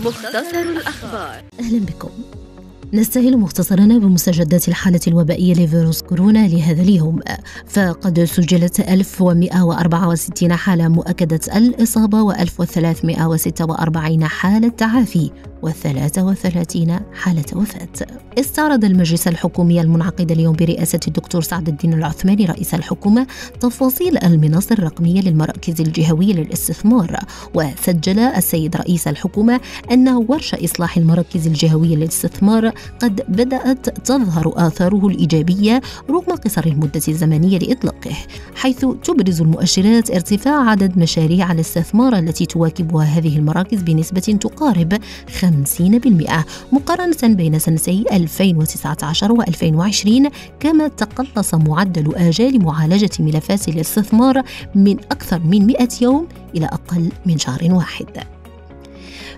مختصر الأخبار. أهلا بكم. نستهل مختصرنا بمستجدات الحالة الوبائية لفيروس كورونا لهذا اليوم. فقد سجلت 1164 حالة مؤكدة الإصابة و1346 حالة تعافي. و33 حالة وفاة. استعرض المجلس الحكومي المنعقد اليوم برئاسة الدكتور سعد الدين العثماني رئيس الحكومة تفاصيل المنصة الرقمية للمراكز الجهوية للاستثمار وسجل السيد رئيس الحكومة أن ورش إصلاح المراكز الجهوية للاستثمار قد بدأت تظهر آثاره الإيجابية رغم قصر المدة الزمنية لإطلاقه حيث تبرز المؤشرات ارتفاع عدد مشاريع الاستثمار التي تواكبها هذه المراكز بنسبة تقارب 50% مقارنة بين سنتي 2019 و2020 كما تقلص معدل آجال معالجة ملفات الاستثمار من أكثر من 100 يوم إلى أقل من شهر واحد.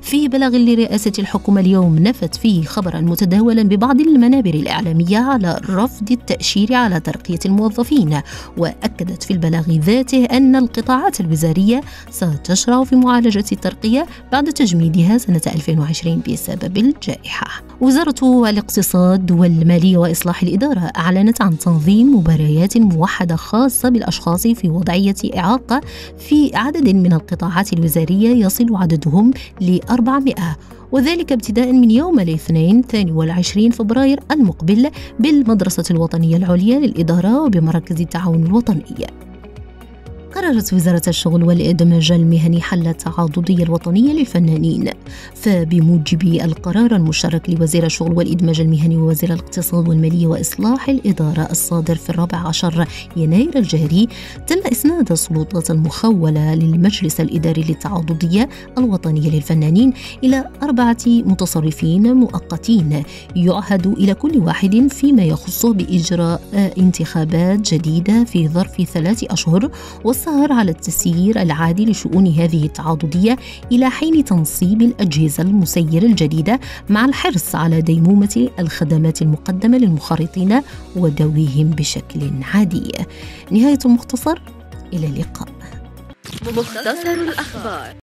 في بلاغ لرئاسة الحكومة اليوم نفت فيه خبرا متداولا ببعض المنابر الإعلامية على رفض التأشير على ترقية الموظفين وأكدت في البلاغ ذاته أن القطاعات الوزارية ستشرع في معالجة الترقية بعد تجميدها سنة 2020 بسبب الجائحة. وزارة الاقتصاد والمالية وإصلاح الإدارة أعلنت عن تنظيم مباريات موحدة خاصة بالأشخاص في وضعية إعاقة في عدد من القطاعات الوزارية يصل عددهم ل 400 وذلك ابتداء من يوم الاثنين 22 فبراير المقبل بالمدرسة الوطنية العليا للإدارة وبمراكز التعاون الوطني. قررت وزارة الشغل والإدماج المهني حل التعاضدية الوطنية للفنانين. فبموجب القرار المشترك لوزير الشغل والإدماج المهني ووزير الاقتصاد والمالية وإصلاح الإدارة الصادر في الرابع عشر يناير الجاري تم إسناد السلطات المخولة للمجلس الإداري للتعاضدية الوطنية للفنانين إلى أربعة متصرفين مؤقتين. يعهد إلى كل واحد فيما يخصه بإجراء انتخابات جديدة في ظرف ثلاث أشهر والسهر على التسيير العادي لشؤون هذه التعاضدية إلى حين تنصيب الأجهزة المسيرة الجديدة مع الحرص على ديمومة الخدمات المقدمة للمخرطين ودورهم بشكل عادي. نهاية المختصر إلى اللقاء. مختصر الأخبار.